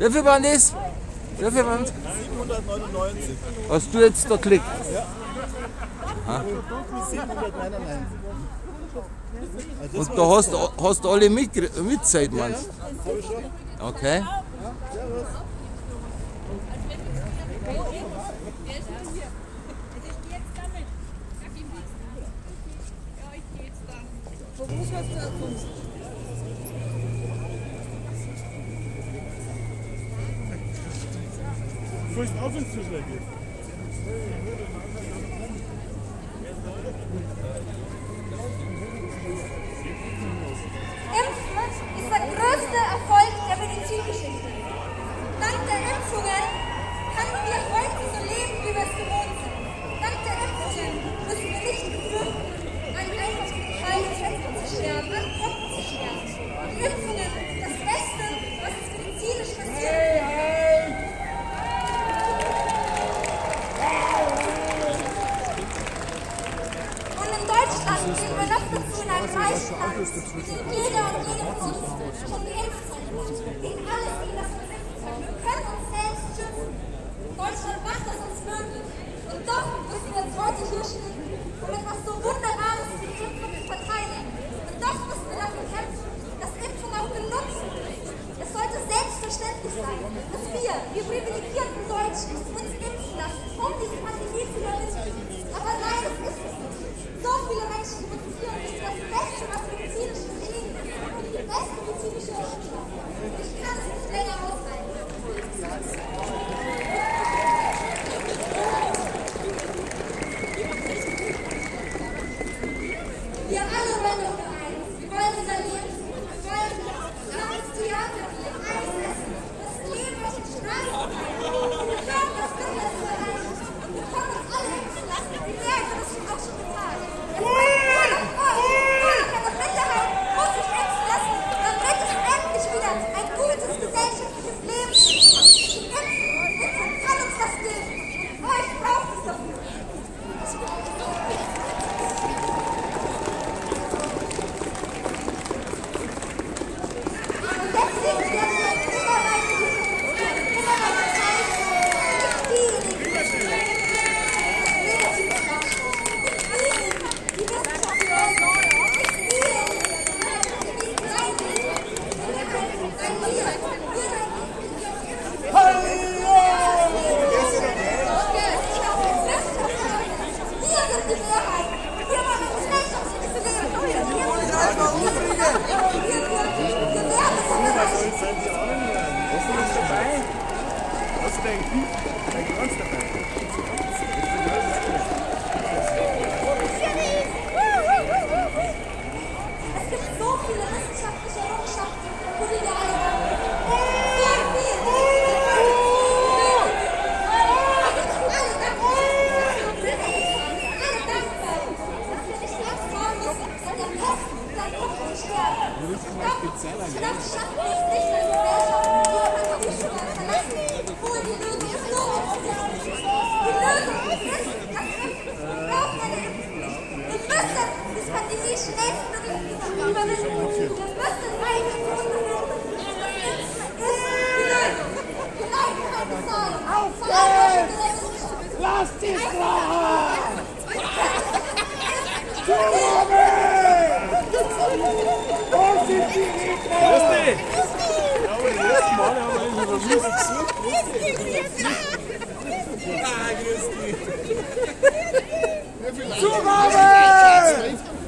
Wie Würfelband ist? Würfelband? 799. Hast du jetzt da Klick? Ja. 799. Und da hast, hast du alle mit, mitzeit, meinst du? Okay. Wo muss man da Wo ist Aufwärtszuschlag jetzt? in Deutschland gehen wir noch dazu in einem reichen Land, mit dem jeder und jede von uns schon geimpft sind, den alle sehen, dass wir Wir können uns selbst schützen. Deutschland macht es uns möglich. Und doch müssen wir uns heute hier stehen, um etwas so Wunderbares wie Impfung zu verteidigen. Und doch müssen wir dafür kämpfen, dass Impfung auch genutzt wird. Es sollte selbstverständlich sein, dass wir, wir privilegierten Deutschen, Yeah, I don't know. Lasst es klar! Zugame!